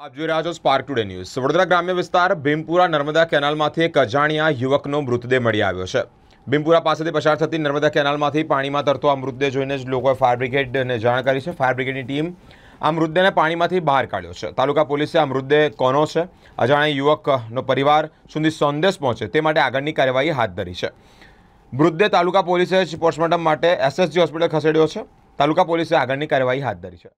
આપ જોઈ રહ્યા છો સ્પાર્ક ટુડે ન્યૂઝ વડોદરા ગ્રામ્ય વિસ્તાર ભીમપુરા નર્મદા કેનાલમાંથી એક અજાણ્યા યુવકનો મૃતદેહ મળી આવ્યો છે. ભીમપુરા પાસેથી પસાર થતી નર્મદા કેનાલમાંથી પાણીમાં તરતો આ મૃતદેહ જોઈને જ લોકોએ ફાયર બ્રિગેડને જાણ કરી છે. ફાયર બ્રિગેડની ટીમ આ મૃતદેહને પાણીમાંથી બહાર કાઢ્યો છે. તાલુકા પોલીસે આ મૃતદેહ કોનો છે? અજાણ્યા યુવકનો પરિવાર સુધી સંદેશ પહોંચે તે માટે આગળની કાર્યવાહી હાથ ધરી છે. મૃતદેહ તાલુકા પોલીસે જ પોસ્ટમોર્ટમ માટે એસએસજી હોસ્પિટલ ખસેડ્યો છે. તાલુકા પોલીસે આગળની કાર્યવાહી હાથ ધરી છે.